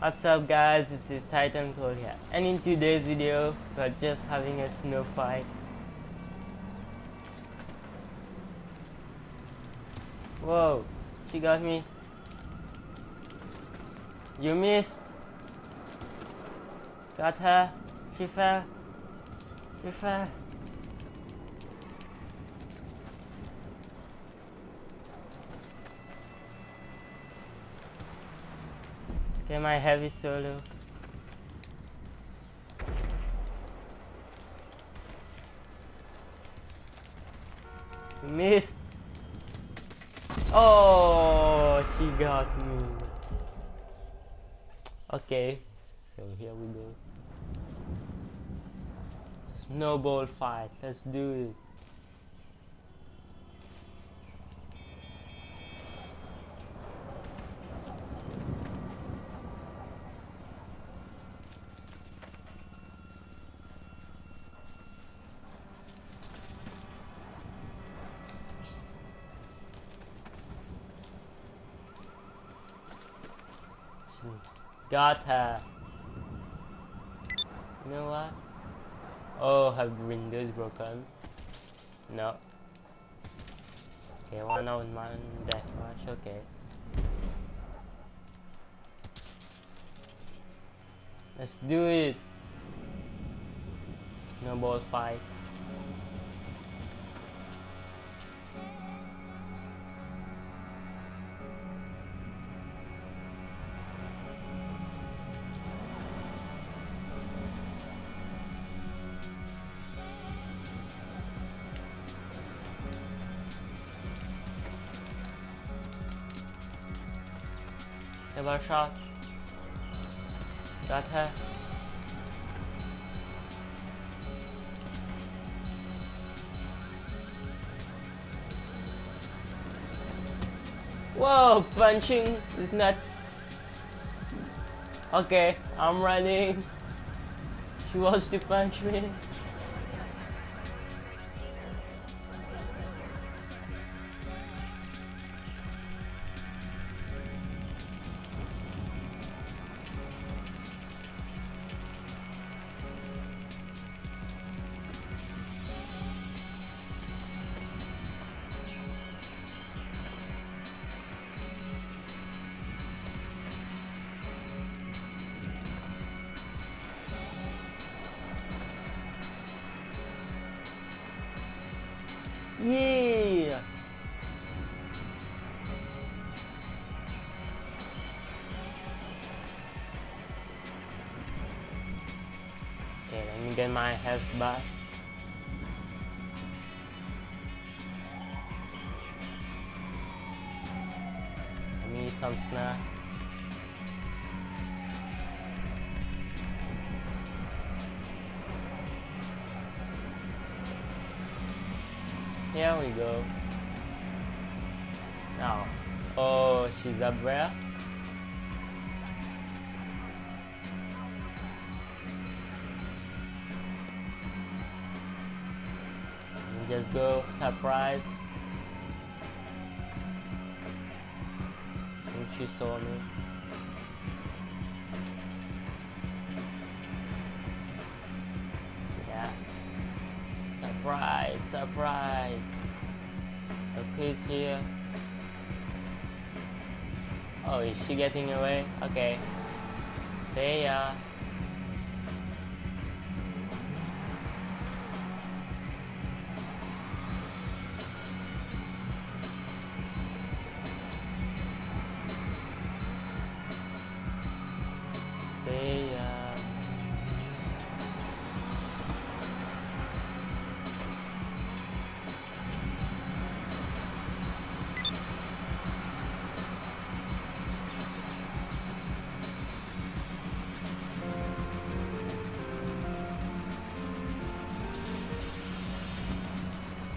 What's up guys, this is Titan Coal here and in today's video we're just having a snow fight. Whoa, she got me. You missed. Got her. She fell. She fell. Okay, my heavy solo. Missed. Oh, she got me. Okay, so here we go. Snowball fight. Let's do it. Got her. You know what? Oh, her windows broken. No. Okay, one on one deathmatch. Okay. Let's do it. Snowball fight. Double shot. Got her. Whoa, punching is not. Okay, I'm running. She wants to punch me. Get my health back. Let me eat some snack. Here we go. Now, oh, she's up there. Just go surprise. Think she saw me. Yeah. Surprise, surprise. Who's here. Oh, is she getting away? Okay. See ya.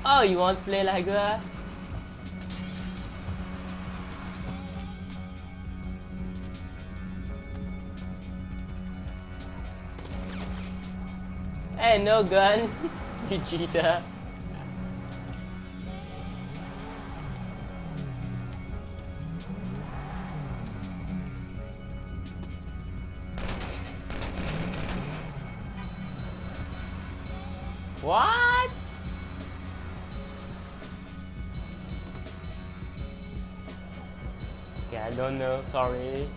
Oh, you want to play like that? Hey, no gun, you cheater. What? Okay, I don't know, sorry.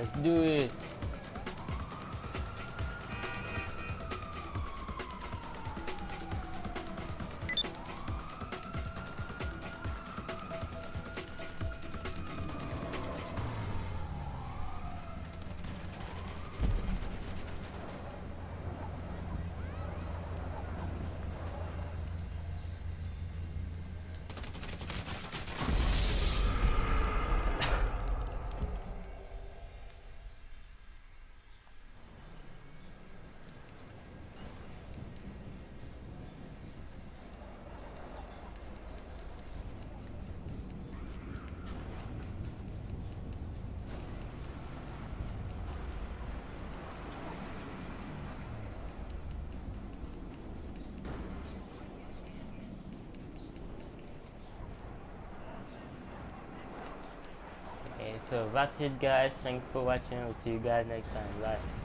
Let's do it. So that's it guys. Thanks for watching. We'll see you guys next time. Bye.